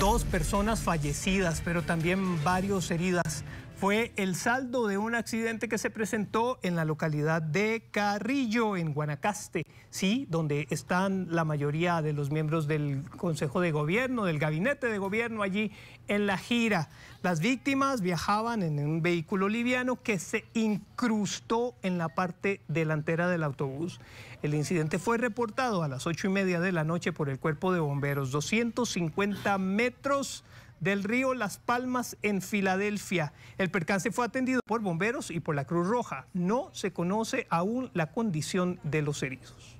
Dos personas fallecidas, pero también varios heridas. Fue el saldo de un accidente que se presentó en la localidad de Carrillo, en Guanacaste, sí, donde están la mayoría de los miembros del Consejo de Gobierno, del Gabinete de Gobierno allí en la gira. Las víctimas viajaban en un vehículo liviano que se incrustó en la parte delantera del autobús. El incidente fue reportado a las ocho y media de la noche por el Cuerpo de Bomberos, 250 metros del río Las Palmas en Filadelfia. El percance fue atendido por bomberos y por la Cruz Roja. No se conoce aún la condición de los heridos.